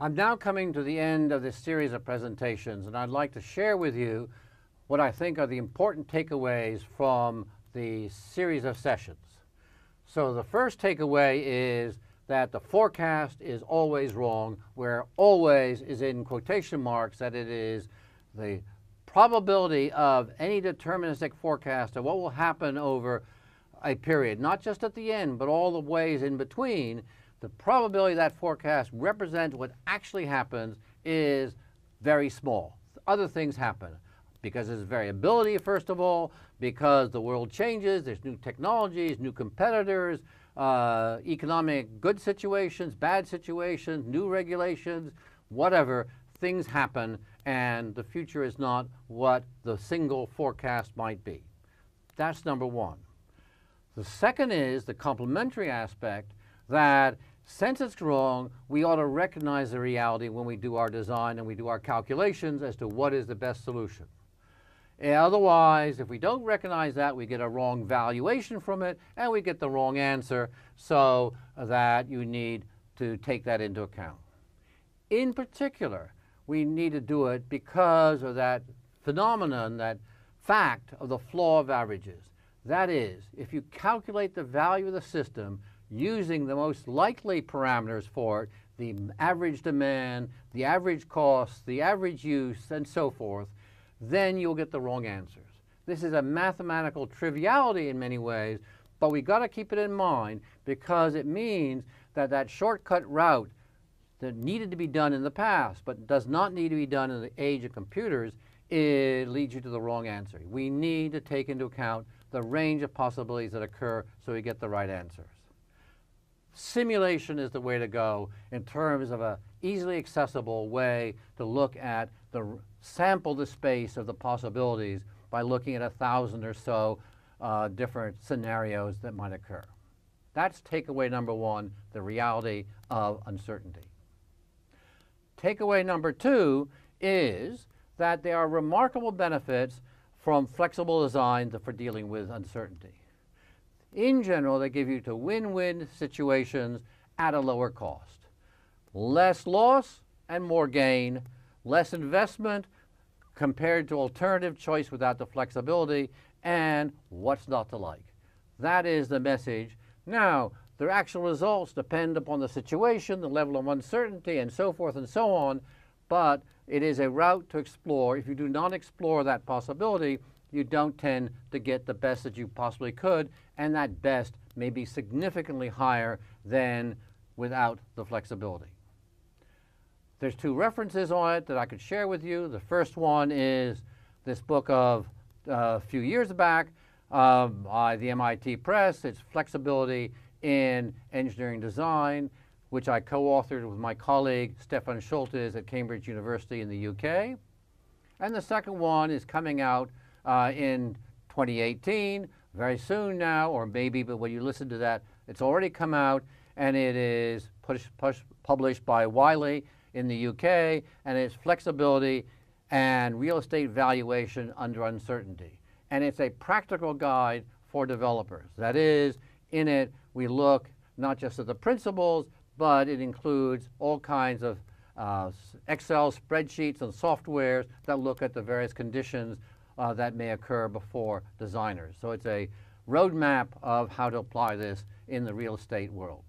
I'm now coming to the end of this series of presentations, and I'd like to share with you what I think are the important takeaways from the series of sessions. So the first takeaway is that the forecast is always wrong, where always is in quotation marks, that it is the probability of any deterministic forecast of what will happen over a period, not just at the end, but all the ways in between, the probability that forecast represents what actually happens is very small. Other things happen because there's variability, first of all, because the world changes, there's new technologies, new competitors, uh, economic good situations, bad situations, new regulations, whatever, things happen and the future is not what the single forecast might be. That's number one. The second is the complementary aspect that since it's wrong, we ought to recognize the reality when we do our design and we do our calculations as to what is the best solution. Otherwise, if we don't recognize that, we get a wrong valuation from it and we get the wrong answer so that you need to take that into account. In particular, we need to do it because of that phenomenon, that fact of the flaw of averages. That is, if you calculate the value of the system using the most likely parameters for it, the average demand, the average cost, the average use, and so forth, then you'll get the wrong answers. This is a mathematical triviality in many ways, but we've got to keep it in mind because it means that that shortcut route that needed to be done in the past but does not need to be done in the age of computers, it leads you to the wrong answer. We need to take into account the range of possibilities that occur so we get the right answers. Simulation is the way to go in terms of an easily accessible way to look at the sample the space of the possibilities by looking at a thousand or so uh, different scenarios that might occur. That's takeaway number one, the reality of uncertainty. Takeaway number two is that there are remarkable benefits from flexible design for dealing with uncertainty. In general, they give you to win-win situations at a lower cost. Less loss and more gain, less investment compared to alternative choice without the flexibility, and what's not to like. That is the message. Now, their actual results depend upon the situation, the level of uncertainty, and so forth and so on, but it is a route to explore. If you do not explore that possibility, you don't tend to get the best that you possibly could, and that best may be significantly higher than without the flexibility. There's two references on it that I could share with you. The first one is this book of uh, a few years back uh, by the MIT Press. It's Flexibility in engineering design, which I co-authored with my colleague Stefan Scholtes at Cambridge University in the UK. And the second one is coming out uh, in 2018, very soon now, or maybe, but when you listen to that, it's already come out, and it is push, push, published by Wiley in the UK, and it's flexibility and real estate valuation under uncertainty. And it's a practical guide for developers. That is, in it, we look not just at the principles, but it includes all kinds of uh, Excel spreadsheets and softwares that look at the various conditions uh, that may occur before designers. So it's a roadmap of how to apply this in the real estate world.